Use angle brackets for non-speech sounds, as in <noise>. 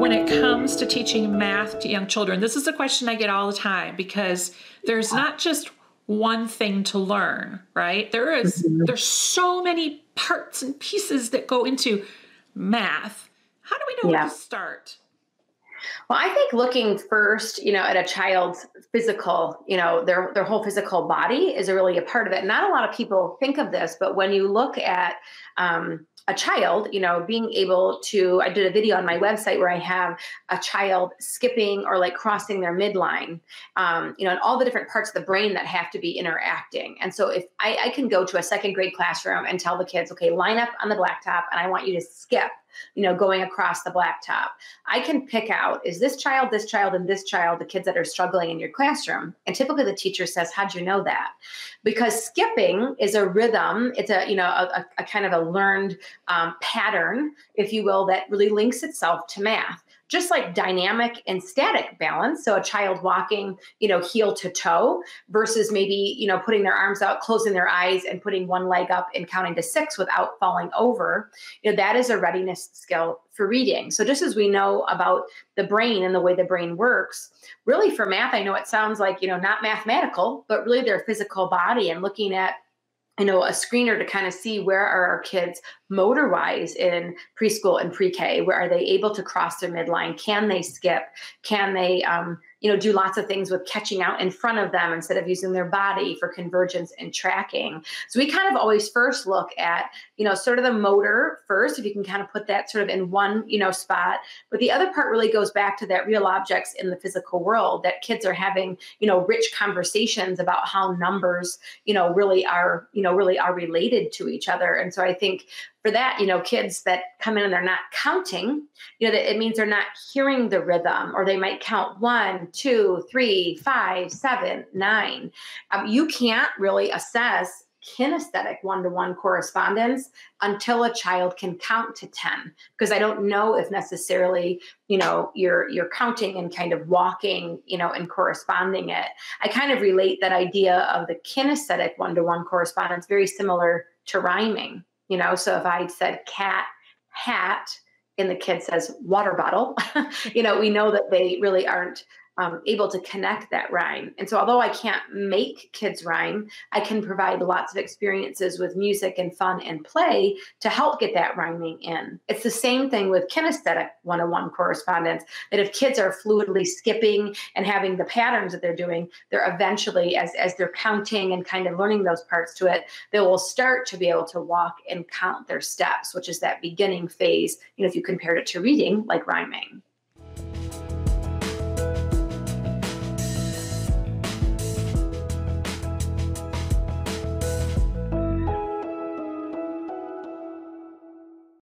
when it comes to teaching math to young children, this is a question I get all the time because there's not just one thing to learn, right? There is, mm-hmm. there's so many parts and pieces that go into math. How do we know yeah. where to start? Well, I think looking first, you know, at a child's physical, you know, their their whole physical body is really a part of it. Not a lot of people think of this, but when you look at um, a child, you know, being able to, I did a video on my website where I have a child skipping or like crossing their midline, um, you know, and all the different parts of the brain that have to be interacting. And so if I, I can go to a second grade classroom and tell the kids, okay, line up on the blacktop and I want you to skip you know, going across the blacktop. I can pick out is this child, this child, and this child the kids that are struggling in your classroom? And typically the teacher says, How'd you know that? Because skipping is a rhythm, it's a, you know, a, a kind of a learned um, pattern, if you will, that really links itself to math just like dynamic and static balance. So a child walking, you know, heel to toe versus maybe, you know, putting their arms out, closing their eyes and putting one leg up and counting to six without falling over. You know, that is a readiness skill for reading. So just as we know about the brain and the way the brain works, really for math, I know it sounds like, you know, not mathematical, but really their physical body and looking at you know a screener to kind of see where are our kids motor wise in preschool and pre-k? Where are they able to cross their midline? Can they skip? Can they um, you know do lots of things with catching out in front of them instead of using their body for convergence and tracking. So we kind of always first look at you know sort of the motor first if you can kind of put that sort of in one you know spot. But the other part really goes back to that real objects in the physical world that kids are having you know rich conversations about how numbers you know really are you know really are related to each other. And so i think for that, you know, kids that come in and they're not counting, you know, that it means they're not hearing the rhythm, or they might count one, two, three, five, seven, nine. Um, you can't really assess kinesthetic one-to-one correspondence until a child can count to 10 because i don't know if necessarily you know you're you're counting and kind of walking you know and corresponding it i kind of relate that idea of the kinesthetic one-to-one correspondence very similar to rhyming you know so if i said cat hat and the kid says water bottle <laughs> you know we know that they really aren't um, able to connect that rhyme. And so, although I can't make kids rhyme, I can provide lots of experiences with music and fun and play to help get that rhyming in. It's the same thing with kinesthetic one on one correspondence that if kids are fluidly skipping and having the patterns that they're doing, they're eventually, as, as they're counting and kind of learning those parts to it, they will start to be able to walk and count their steps, which is that beginning phase, you know, if you compared it to reading, like rhyming.